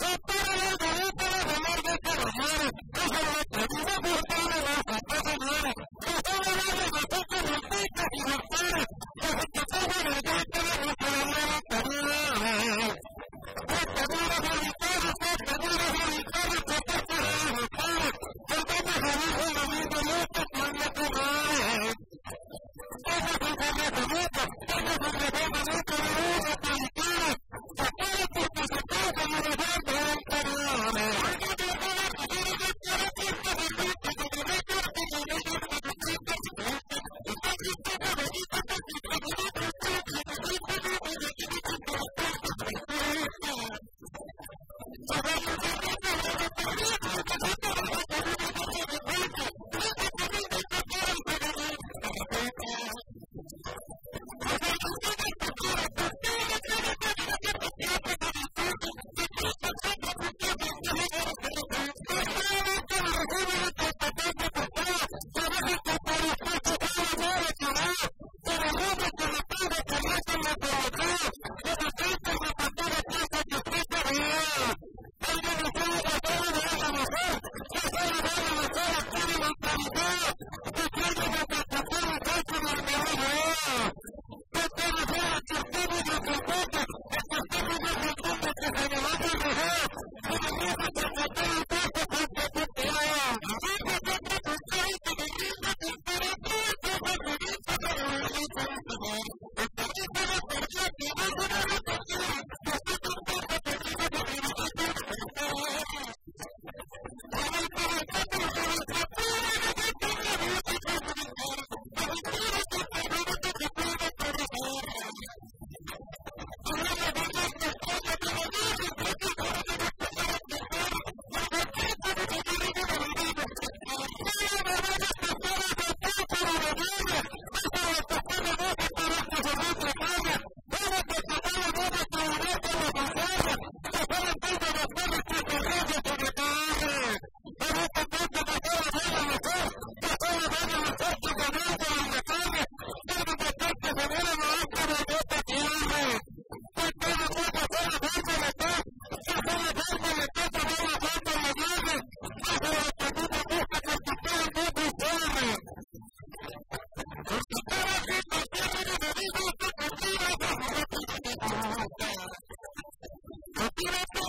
¡Captura el grupo de Román de Carrosero! ¡Eso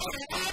Thank you.